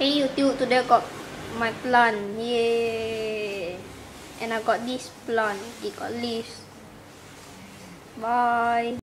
Hey YouTube, today I got my plant. Yay! And I got this plant. It got leaves. Bye!